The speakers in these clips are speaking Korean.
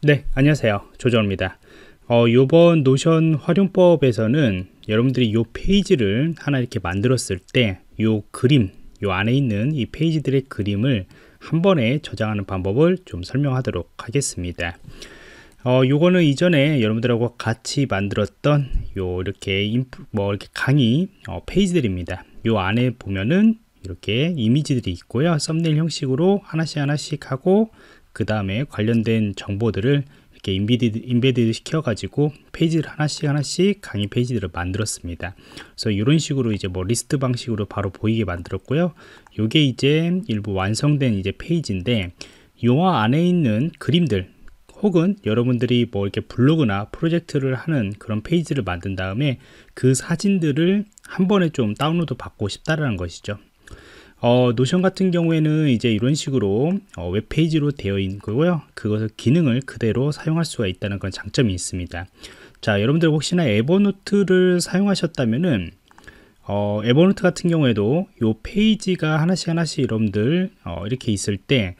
네, 안녕하세요. 조정입니다. 어, 요번 노션 활용법에서는 여러분들이 요 페이지를 하나 이렇게 만들었을 때 요 그림, 요 안에 있는 이 페이지들의 그림을 한 번에 저장하는 방법을 좀 설명하도록 하겠습니다. 어, 요거는 이전에 여러분들하고 같이 만들었던 요 이렇게 인프, 뭐 이렇게 강의 어, 페이지들입니다. 요 안에 보면은 이렇게 이미지들이 있고요. 썸네일 형식으로 하나씩 하나씩 하고 그 다음에 관련된 정보들을 이렇게 embedded, embedded 시켜가지고 페이지를 하나씩 하나씩 강의 페이지들을 만들었습니다. 그래서 이런 식으로 이제 뭐 리스트 방식으로 바로 보이게 만들었고요. 요게 이제 일부 완성된 이제 페이지인데 요 안에 있는 그림들 혹은 여러분들이 뭐 이렇게 블로그나 프로젝트를 하는 그런 페이지를 만든 다음에 그 사진들을 한 번에 좀 다운로드 받고 싶다라는 것이죠. 어, 노션 같은 경우에는 이제 이런 식으로 어, 웹페이지로 되어 있는 거고요. 그것을 기능을 그대로 사용할 수가 있다는 그런 장점이 있습니다. 자, 여러분들 혹시나 에버노트를 사용하셨다면은 어, 에버노트 같은 경우에도 요 페이지가 하나씩 하나씩 여러분들 어, 이렇게 있을 때요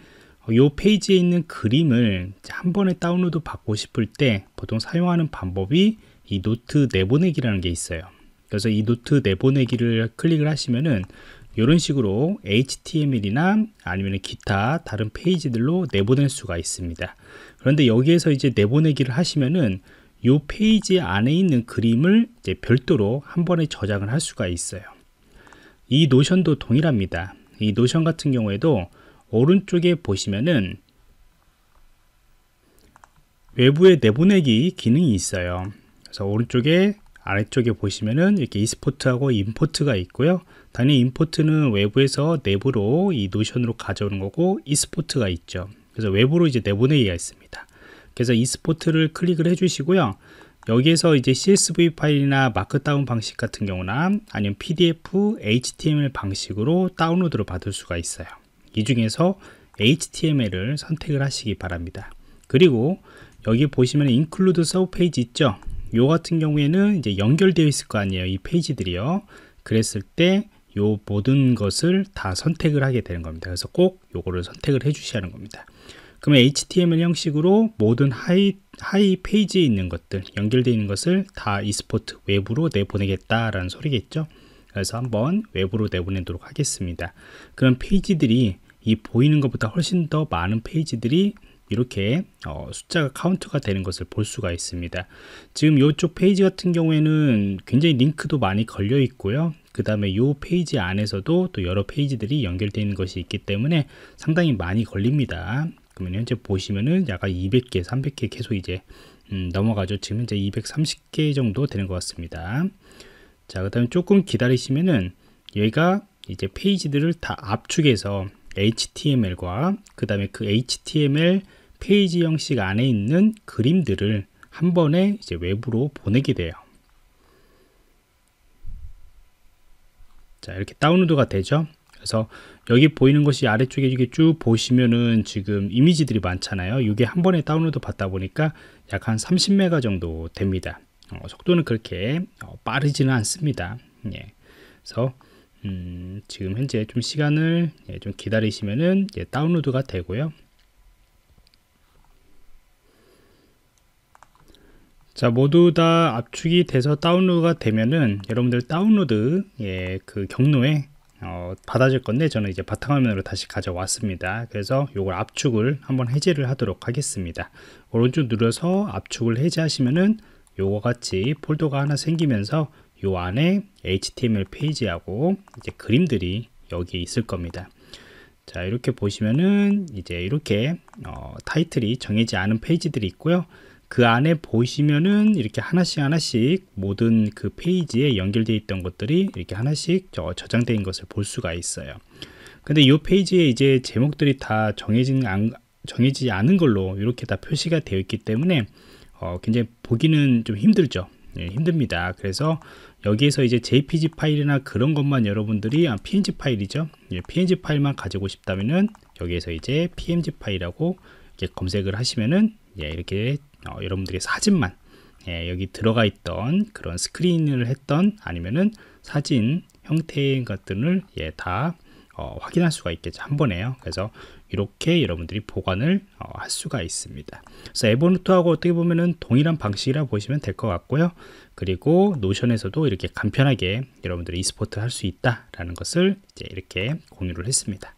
페이지에 있는 그림을 한 번에 다운로드 받고 싶을 때 보통 사용하는 방법이 이 노트 내보내기라는 게 있어요. 그래서 이 노트 내보내기를 클릭을 하시면은 이런 식으로 HTML이나 아니면 기타 다른 페이지들로 내보낼 수가 있습니다. 그런데 여기에서 이제 내보내기를 하시면은 이 페이지 안에 있는 그림을 이제 별도로 한 번에 저장을 할 수가 있어요. 이 노션도 동일합니다. 이 노션 같은 경우에도 오른쪽에 보시면은 외부에 내보내기 기능이 있어요. 그래서 오른쪽에 아래쪽에 보시면은 이렇게 export하고 import가 있고요. 당연히 import는 외부에서 내부로 이 노션으로 가져오는 거고 export가 있죠. 그래서 외부로 이제 내보내기가 있습니다. 그래서 export를 클릭을 해주시고요. 여기에서 이제 CSV 파일이나 markdown 방식 같은 경우나 아니면 PDF, HTML 방식으로 다운로드를 받을 수가 있어요. 이 중에서 HTML을 선택을 하시기 바랍니다. 그리고 여기 보시면 include subpage 있죠? 요 같은 경우에는 이제 연결되어 있을 거 아니에요. 이 페이지들이요. 그랬을 때 요 모든 것을 다 선택을 하게 되는 겁니다. 그래서 꼭 요거를 선택을 해 주셔야 하는 겁니다. 그러면 HTML 형식으로 모든 하위, 하위 페이지에 있는 것들, 연결되어 있는 것을 다 export 외부로 내보내겠다라는 소리겠죠. 그래서 한번 외부로 내보내도록 하겠습니다. 그런 페이지들이 이 보이는 것보다 훨씬 더 많은 페이지들이 이렇게 어, 숫자가 카운트가 되는 것을 볼 수가 있습니다. 지금 이쪽 페이지 같은 경우에는 굉장히 링크도 많이 걸려 있고요. 그 다음에 이 페이지 안에서도 또 여러 페이지들이 연결되어 있는 것이 있기 때문에 상당히 많이 걸립니다. 그러면 현재 보시면은 약간 200개, 300개 계속 이제 음, 넘어가죠. 지금 이제 230개 정도 되는 것 같습니다. 자, 그 다음에 조금 기다리시면은 얘가 이제 페이지들을 다 압축해서 HTML과 그 다음에 그 HTML 페이지 형식 안에 있는 그림들을 한 번에 이제 외부로 보내게 돼요. 자, 이렇게 다운로드가 되죠. 그래서 여기 보이는 것이 아래쪽에 이렇게 쭉 보시면은 지금 이미지들이 많잖아요. 이게 한 번에 다운로드 받다 보니까 약 한 30메가 정도 됩니다. 어, 속도는 그렇게 어, 빠르지는 않습니다. 예. 그래서 음, 지금 현재 좀 시간을 예, 좀 기다리시면은 예, 다운로드가 되고요. 자 모두 다 압축이 돼서 다운로드가 되면은 여러분들 다운로드 예, 그 경로에 어, 받아줄 건데 저는 이제 바탕화면으로 다시 가져왔습니다. 그래서 이걸 압축을 한번 해제를 하도록 하겠습니다. 오른쪽 눌러서 압축을 해제하시면은 요거 같이 폴더가 하나 생기면서 요 안에 HTML 페이지하고 이제 그림들이 여기에 있을 겁니다. 자 이렇게 보시면은 이제 이렇게 어, 타이틀이 정해지 않은 페이지들이 있고요 그 안에 보시면은 이렇게 하나씩 하나씩 모든 그 페이지에 연결되어 있던 것들이 이렇게 하나씩 저, 저장된 것을 볼 수가 있어요. 근데 이 페이지에 이제 제목들이 다 정해진 안, 정해지지 않은 걸로 이렇게 다 표시가 되어 있기 때문에 어, 굉장히 보기는 좀 힘들죠. 예, 힘듭니다. 그래서 여기에서 이제 JPG 파일이나 그런 것만 여러분들이 아, PNG 파일이죠. 예, PNG 파일만 가지고 싶다면은 여기에서 이제 PNG 파일이라고 검색을 하시면은 예, 이렇게 어, 여러분들의 사진만 예, 여기 들어가 있던 그런 스크린을 했던 아니면은 사진 형태의 것들을 예, 다 어, 확인할 수가 있겠죠 한 번에요. 그래서 이렇게 여러분들이 보관을 어, 할 수가 있습니다. 그래서 에버노트하고 어떻게 보면은 동일한 방식이라 보시면 될 것 같고요. 그리고 노션에서도 이렇게 간편하게 여러분들이 e스포트 할 수 있다라는 것을 이제 이렇게 공유를 했습니다